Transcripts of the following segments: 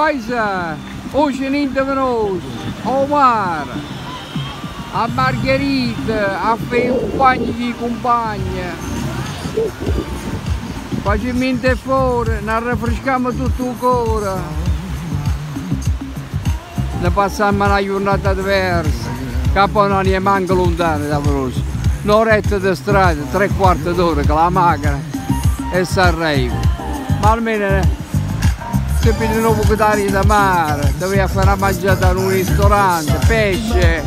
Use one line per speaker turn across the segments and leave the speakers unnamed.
paesa, oggi niente venoso, Omar, a Margherita, a fare compagni di compagna. Facciamo in fuori, ne rinfreschiamo tutto il cuore. Ne passiamo una giornata diversa, che non è manco lontano da Veloso. Un'oretta di strada, tre quarti d'ora con la macchina e si arriva. Ma almeno se di nuovo d'aria da mare, dovevi fare una mangiata in un ristorante, pesce,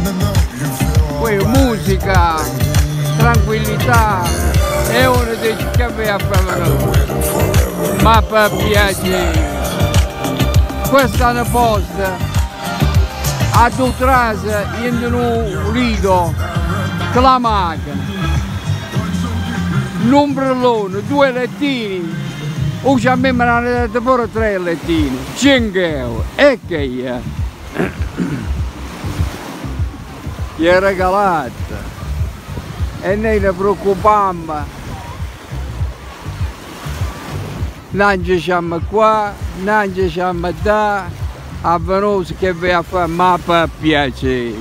poi musica, tranquillità. E uno dice che vai a fare noi. Ma per piacere, questa è una posta. A due trase in un la macchina, un ombrellone, due lettini, Oggi a me me ne hanno dato pure tre lettini, 5 euro, e che è? Gli è regalata e noi ne preoccupammo. Non ci siamo qua, non ci siamo da, a Venosa che vai a fare, ma per piacere.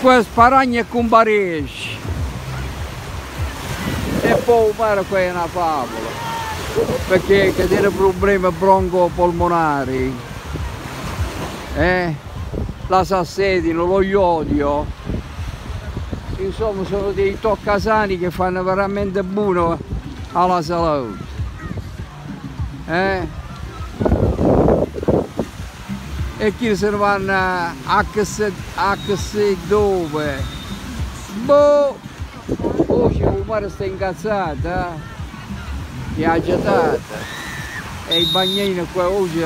Questo paragna comparisce. E poi pare che è una favola perché che tiene problemi broncopolmonari eh? la sassedino, lo iodio insomma sono dei toccasani che fanno veramente buono alla salute. Eh? e chi se ne vanno a che dove? Boh! Oh, c'è un mare sta incazzata eh? è agitata e il bagnino qua oggi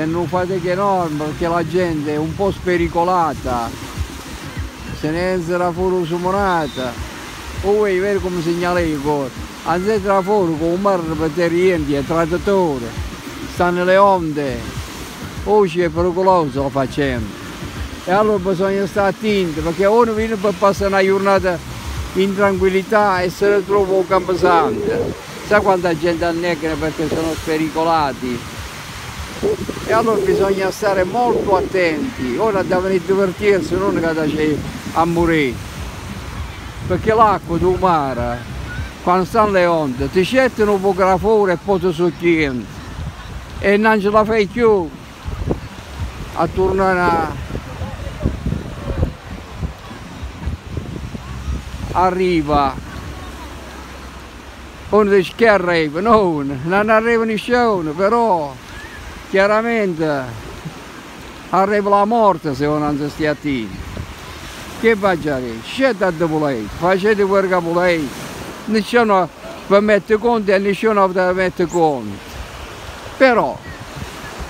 hanno un fatico enorme perché la gente è un po' spericolata. Se ne entra fuori sumonata o vuoi vedere come segnalai ancora anziché fuori con un mare per te rientri trattatore. Stanno le onde. Oggi è pericoloso la faccenda e allora bisogna stare attenti perché uno viene per passare una giornata in tranquillità e se ne trova un camposante. Sa quanta gente annegra perché sono spericolati? E allora bisogna stare molto attenti, ora devono divertirsi, non che a morire. Perché l'acqua del mare, quando stanno le onde, ti scettano un po' fuori e poi ti socchiano. E non ce la fai più a tornare a arriva uno dice che arriva, non, non arriva nessuno, però chiaramente arriva la morte se non si stia attenti. Che facciate? Scegliete da volete, facete quello che volete, nessuno vi mette conto e nessuno vi mette conto. Però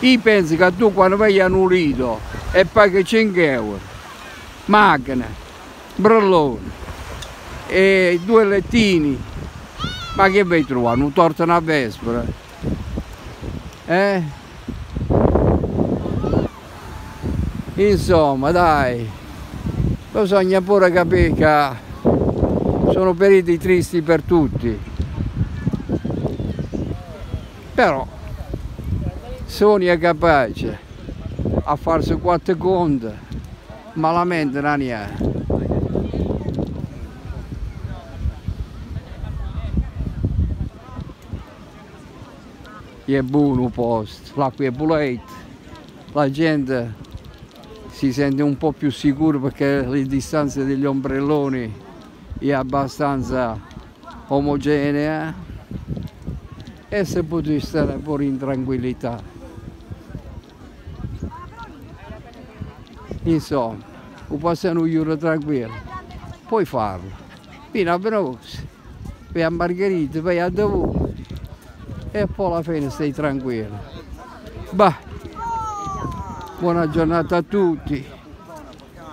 io penso che tu quando vai a un e paghi 5 euro, macchina, brillone, e due lettini. Ma che vai trovare? Un torto una vespera? Eh? Insomma, dai, bisogna pure capire che sono periodi tristi per tutti. Però, uno è capace a farsi quattro conti, malamente non è. È buono il posto, l'acqua è pulita, la gente si sente un po' più sicuro perché le distanze degli ombrelloni è abbastanza omogenea e si può stare pure in tranquillità. Insomma, o passare un giorno tranquillo, puoi farlo. Fino a Venosi, vai a Margherita, vai a Davù, e poi alla fine stai tranquillo. Bah, buona giornata a tutti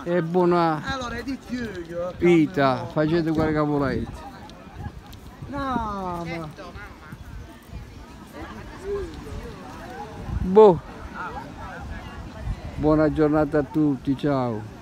e buona vita, facete quello che volete. No, ma... Boh. Buona giornata a tutti, ciao.